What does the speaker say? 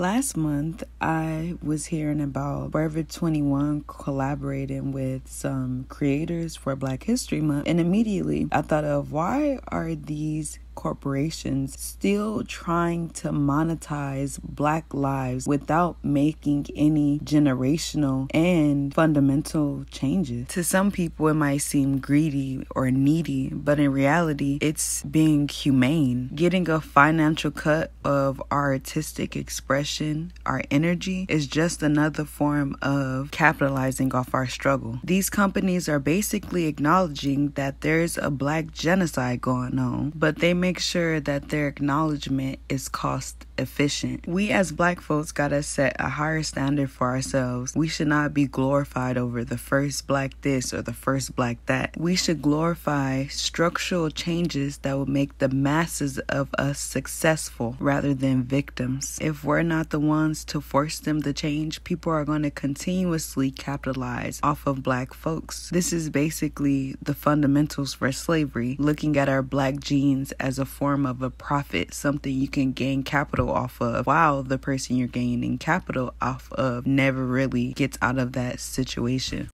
Last month, I was hearing about Forever 21 collaborating with some creators for Black History Month, and immediately I thought of why are these corporations still trying to monetize black lives without making any generational and fundamental changes. To some people, it might seem greedy or needy, but in reality, it's being humane. Getting a financial cut of our artistic expression, our energy, is just another form of capitalizing off our struggle. These companies are basically acknowledging that there's a black genocide going on, but they may make sure that their acknowledgement is cost efficient. We as black folks gotta set a higher standard for ourselves. We should not be glorified over the first black this or the first black that. We should glorify structural changes that will make the masses of us successful rather than victims. If we're not the ones to force them to change, people are going to continuously capitalize off of black folks. This is basically the fundamentals for slavery, looking at our black genes as a form of a profit, something you can gain off of, while the person you're gaining capital off of never really gets out of that situation.